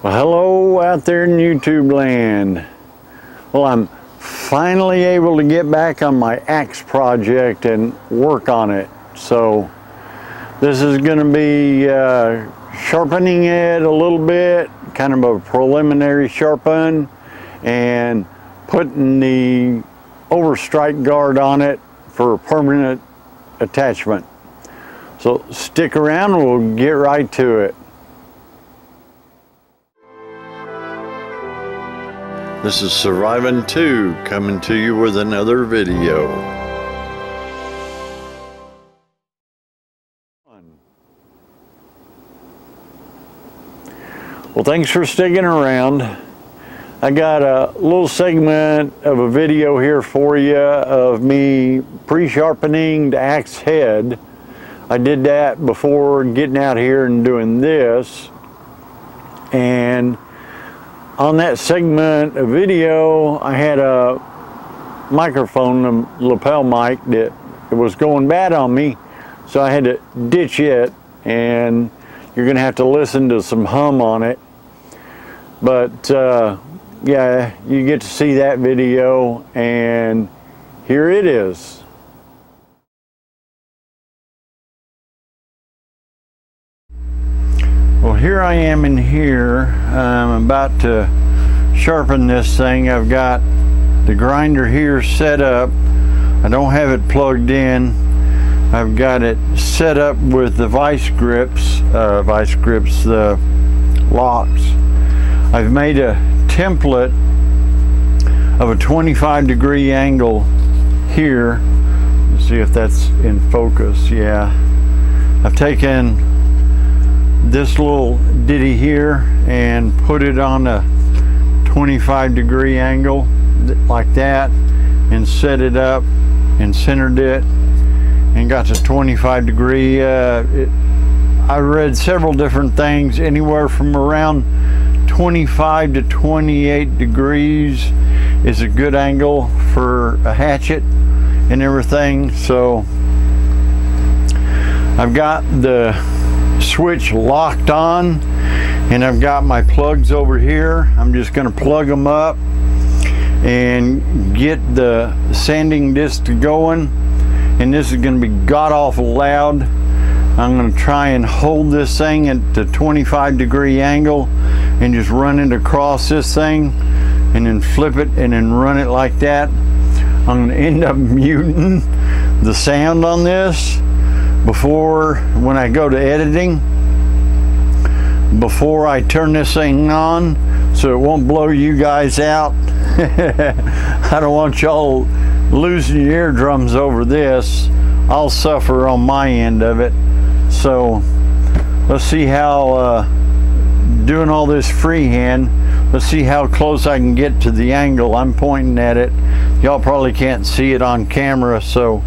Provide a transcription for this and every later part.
Well, hello out there in YouTube land. Well, I'm finally able to get back on my axe project and work on it. So this is going to be uh, sharpening it a little bit, kind of a preliminary sharpen, and putting the overstrike guard on it for a permanent attachment. So stick around we'll get right to it. This is SurviveN2 coming to you with another video. Well, thanks for sticking around. I got a little segment of a video here for you of me pre-sharpening the axe head. I did that before getting out here and doing this. And on that segment of video, I had a microphone, a lapel mic that was going bad on me. So I had to ditch it and you're gonna have to listen to some hum on it. But uh, yeah, you get to see that video and here it is. Well, here I am in here. I'm about to sharpen this thing. I've got the grinder here set up. I don't have it plugged in. I've got it set up with the vice grips, uh, vice grips, the locks. I've made a template of a 25 degree angle here. Let's see if that's in focus. Yeah. I've taken this little ditty here and put it on a 25 degree angle like that and set it up and centered it and got to 25 degree uh, it, I read several different things anywhere from around 25 to 28 degrees is a good angle for a hatchet and everything so I've got the switch locked on and I've got my plugs over here. I'm just going to plug them up and get the sanding disc going and this is going to be god awful loud. I'm going to try and hold this thing at the 25 degree angle and just run it across this thing and then flip it and then run it like that. I'm going to end up muting the sound on this before when I go to editing before I turn this thing on so it won't blow you guys out. I don't want y'all losing your eardrums over this. I'll suffer on my end of it. So let's see how uh, doing all this freehand. Let's see how close I can get to the angle I'm pointing at it. Y'all probably can't see it on camera so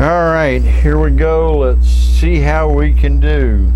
all right, here we go. Let's see how we can do.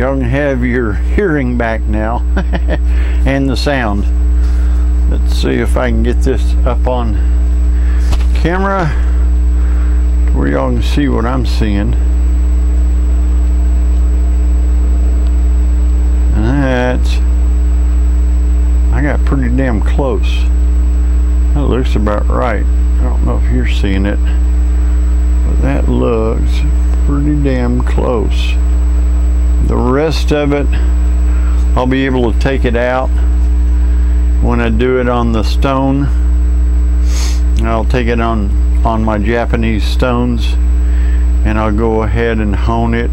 Y'all can have your hearing back now and the sound. Let's see if I can get this up on camera where y'all can see what I'm seeing. That's, I got pretty damn close. That looks about right. I don't know if you're seeing it, but that looks pretty damn close. The rest of it, I'll be able to take it out. When I do it on the stone I'll take it on on my Japanese stones and I'll go ahead and hone it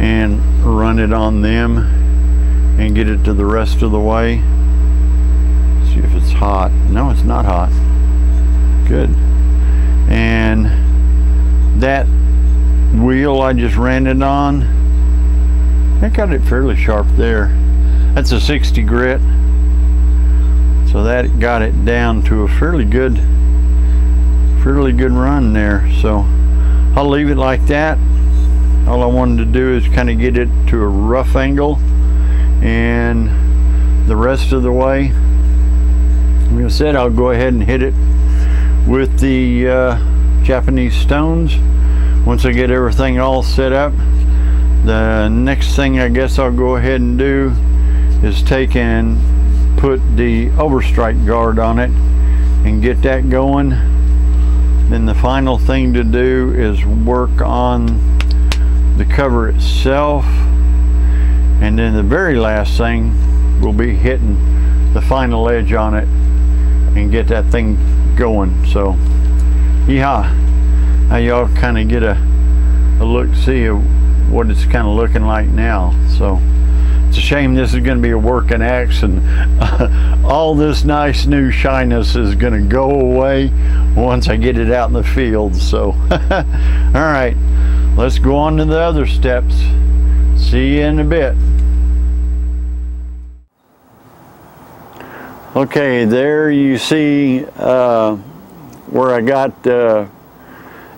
and run it on them and get it to the rest of the way. See if it's hot. No it's not hot. Good. And that wheel I just ran it on I got it fairly sharp there. That's a 60 grit. So that got it down to a fairly good fairly good run there. So I'll leave it like that. All I wanted to do is kind of get it to a rough angle and the rest of the way like I said I'll go ahead and hit it with the uh, Japanese stones. Once I get everything all set up the next thing I guess I'll go ahead and do is take and put the overstrike guard on it and get that going. Then the final thing to do is work on the cover itself. And then the very last thing will be hitting the final edge on it and get that thing going. So yeah now y'all kind of get a, a look see of what it's kind of looking like now. So it's a shame this is going to be a working axe and uh, all this nice new shyness is going to go away once I get it out in the field so. All right let's go on to the other steps. See you in a bit. Okay there you see uh, where I got uh,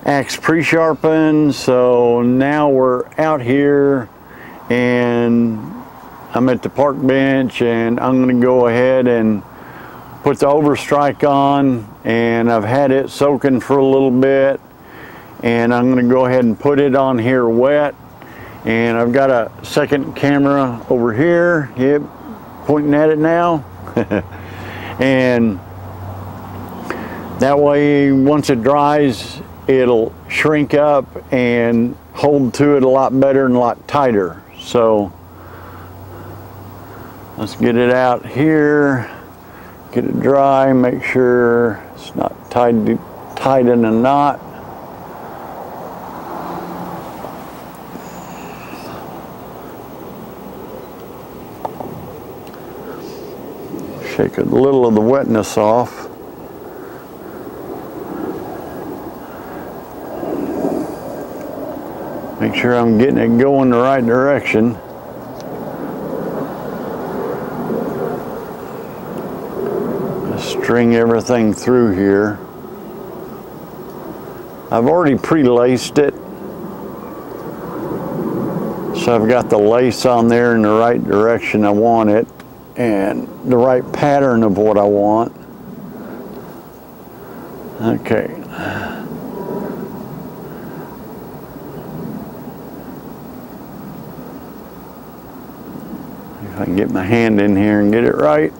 axe pre-sharpened so now we're out here and I'm at the park bench and I'm going to go ahead and put the overstrike on and I've had it soaking for a little bit and I'm going to go ahead and put it on here wet. And I've got a second camera over here yep pointing at it now. And that way once it dries it'll shrink up and hold to it a lot better and a lot tighter so Let's get it out here, get it dry, make sure it's not tied, tied in a knot. Shake a little of the wetness off. Make sure I'm getting it going the right direction. string everything through here. I've already pre-laced it. So I've got the lace on there in the right direction I want it and the right pattern of what I want. Okay. If I can get my hand in here and get it right.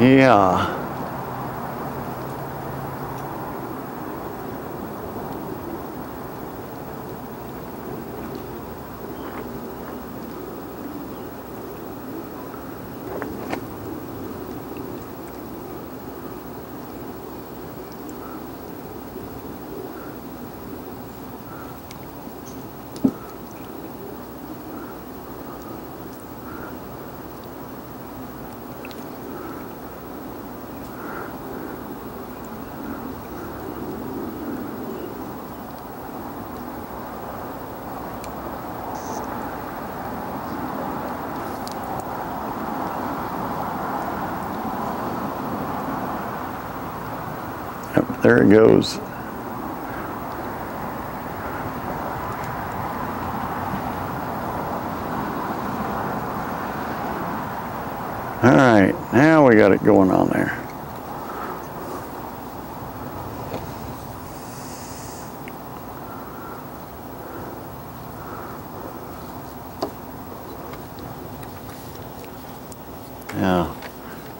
Yeah. There it goes. All right, now we got it going on there. Now,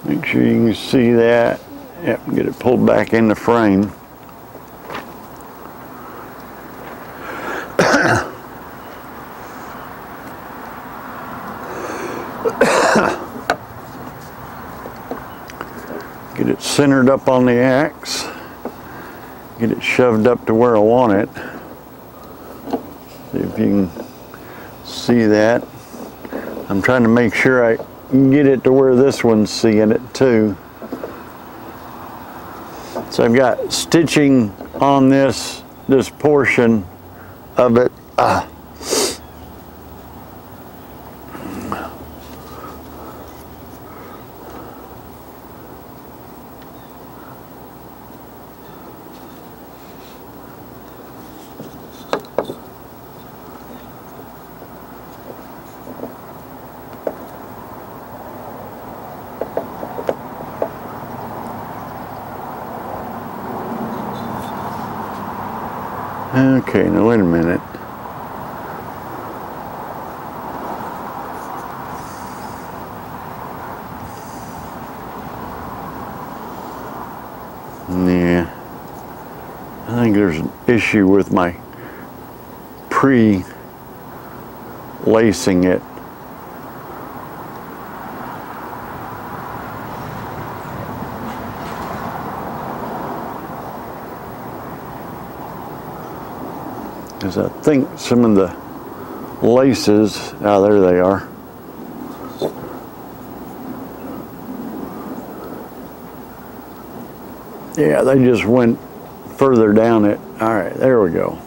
make sure you can see that. Yep, get it pulled back in the frame. get it centered up on the axe. Get it shoved up to where I want it. See if you can see that. I'm trying to make sure I get it to where this one's seeing it too. So I've got stitching on this, this portion of it. Okay, now wait a minute. Yeah. I think there's an issue with my pre-lacing it. Because I think some of the laces, ah, there they are. Yeah, they just went further down it. All right, there we go.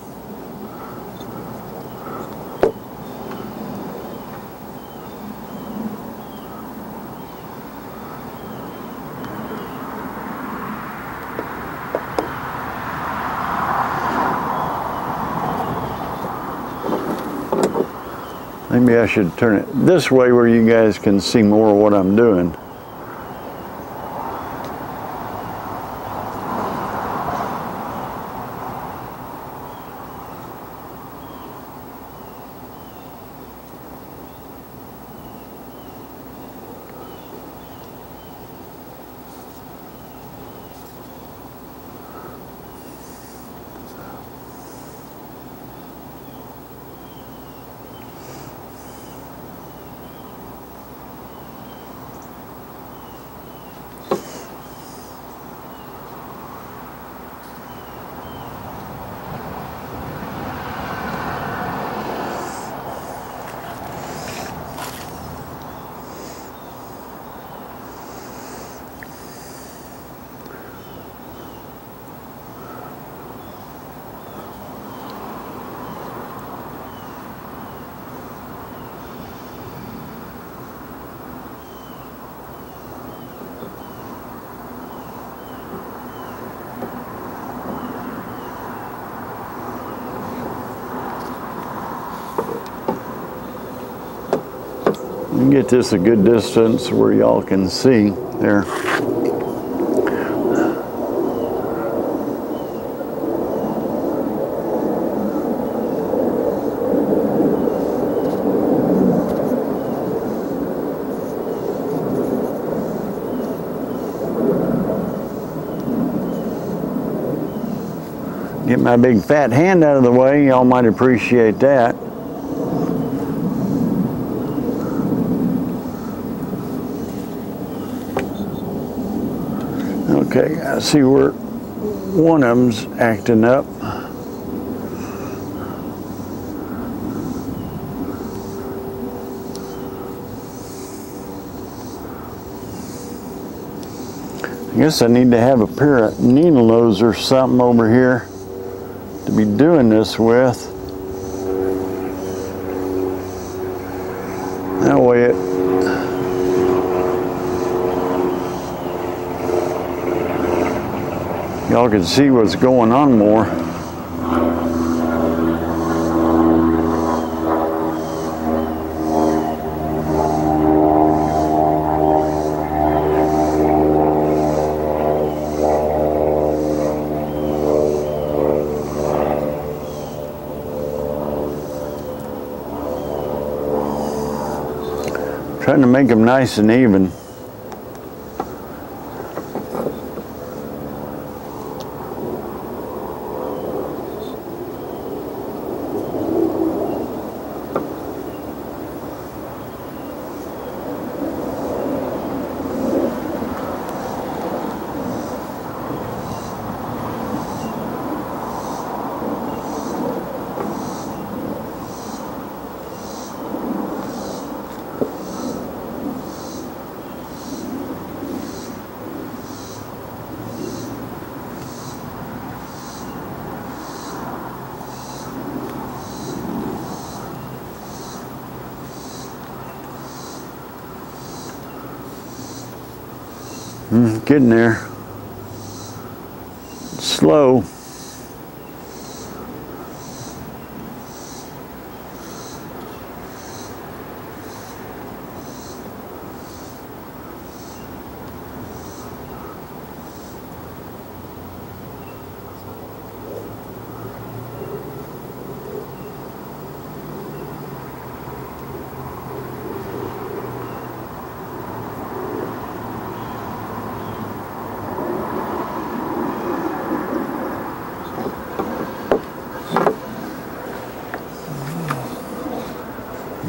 Maybe I should turn it this way where you guys can see more of what I'm doing. Get this a good distance where y'all can see there. Get my big fat hand out of the way, y'all might appreciate that. Okay, I see where one of them's acting up. I guess I need to have a pair of needle nose or something over here to be doing this with. That way it y'all can see what's going on more. Trying to make them nice and even. Mm, getting there. Slow.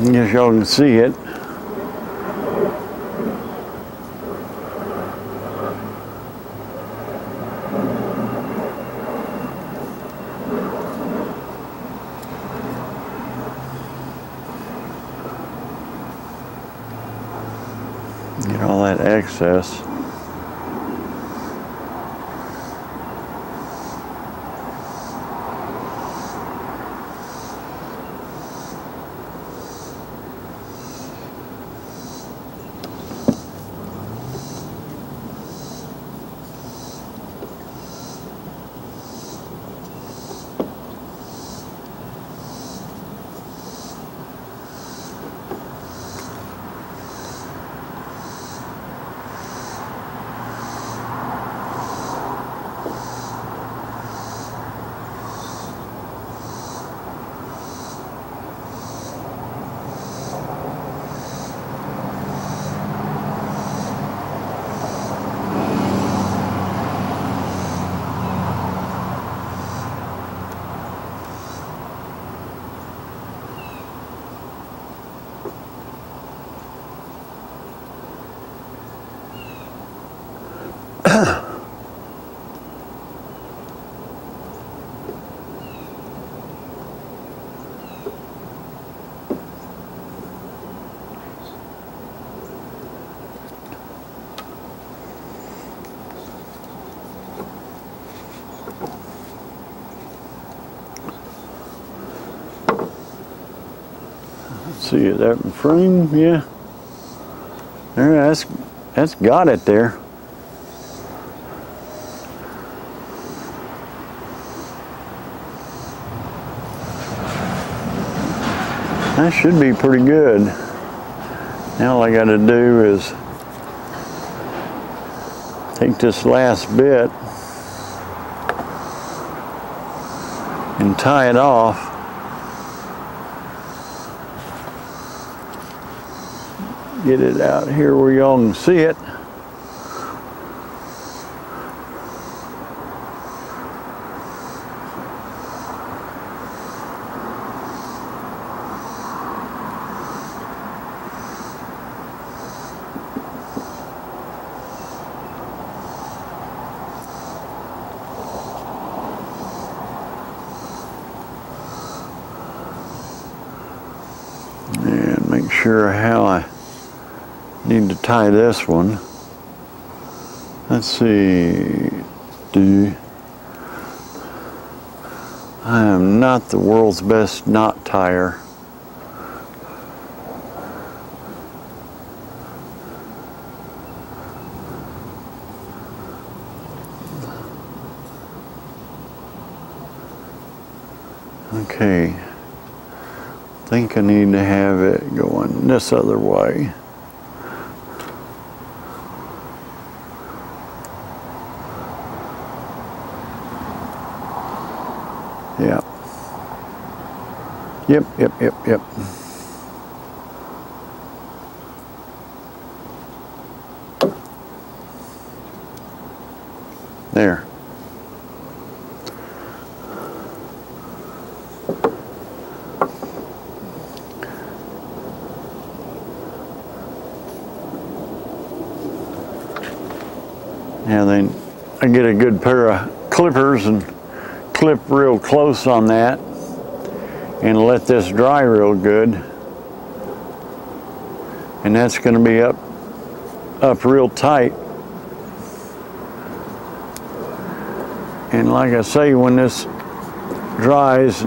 Y'all can see it. Get all that excess. See it that in frame, yeah. There, that's that's got it there. That should be pretty good. Now all I got to do is take this last bit and tie it off. Get it out here where y'all can see it. and make sure how I need to tie this one. Let's see. Do I am not the world's best knot tire. Okay think I need to have it going this other way. Yeah. Yep, yep, yep, yep. There. Now then I get a good pair of clippers and clip real close on that and let this dry real good. And that's going to be up up real tight. And like I say, when this dries,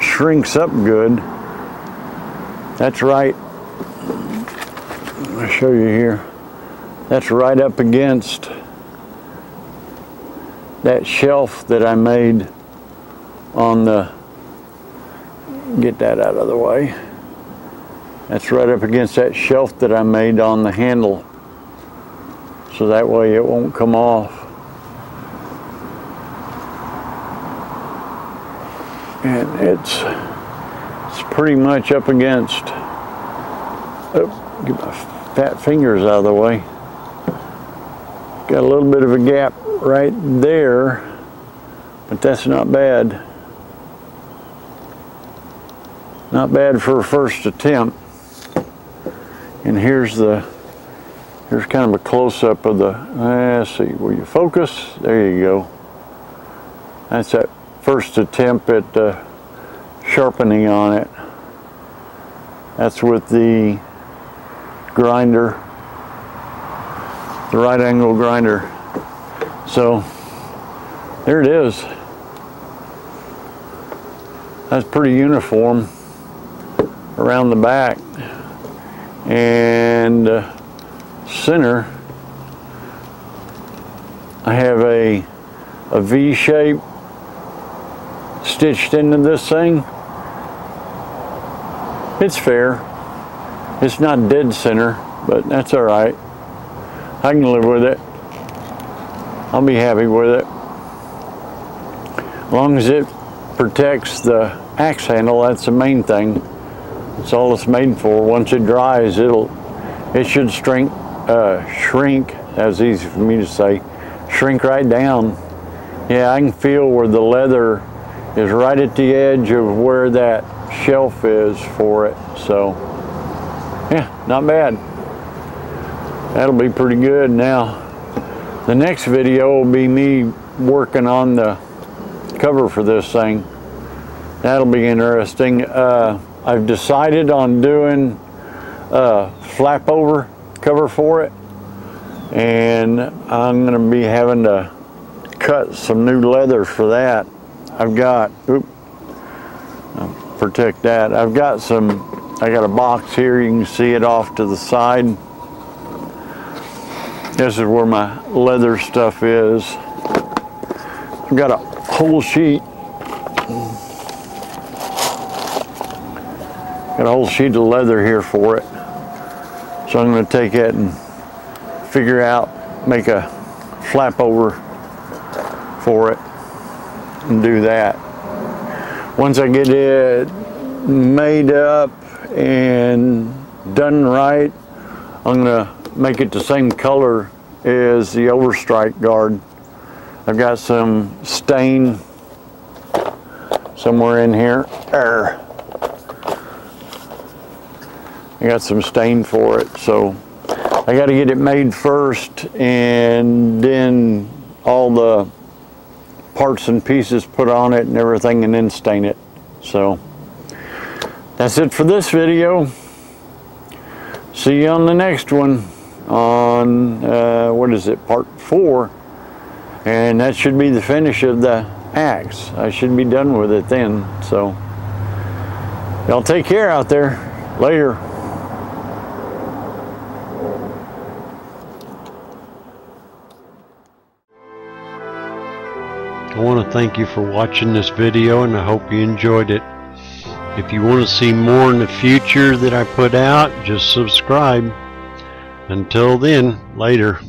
shrinks up good, that's right. I'll show you here. that's right up against that shelf that I made on the get that out of the way. That's right up against that shelf that I made on the handle. So that way it won't come off. And it's it's pretty much up against oh, get my fat fingers out of the way. Got a little bit of a gap right there but that's not bad not bad for a first attempt and here's the here's kind of a close-up of the let's see will you focus there you go that's that first attempt at uh, sharpening on it. That's with the grinder, the right angle grinder. So there it is. That's pretty uniform around the back. And uh, center, I have a, a V shape stitched into this thing. It's fair. It's not dead center, but that's all right. I can live with it. I'll be happy with it. As long as it protects the axe handle, that's the main thing. That's all it's made for. Once it dries, it'll it should shrink, uh, shrink, that's easy for me to say, shrink right down. Yeah, I can feel where the leather is right at the edge of where that shelf is for it. So, yeah, not bad. That'll be pretty good. Now, the next video will be me working on the cover for this thing. That'll be interesting. Uh, I've decided on doing a flap over cover for it. And I'm going to be having to cut some new leather for that. I've got, protect that. I've got some, I got a box here, you can see it off to the side. This is where my leather stuff is. I've got a whole sheet. Got a whole sheet of leather here for it. So I'm going to take it and figure out, make a flap over for it and do that. Once I get it made up and done right, I'm gonna make it the same color as the overstrike guard. I've got some stain somewhere in here. There. I got some stain for it, so I got to get it made first and then all the parts and pieces put on it and everything and then stain it. So that's it for this video. See you on the next one on, uh, what is it, part four. And that should be the finish of the axe. I should be done with it then. So y'all take care out there. Later. I want to thank you for watching this video and I hope you enjoyed it. If you want to see more in the future that I put out, just subscribe. Until then, later.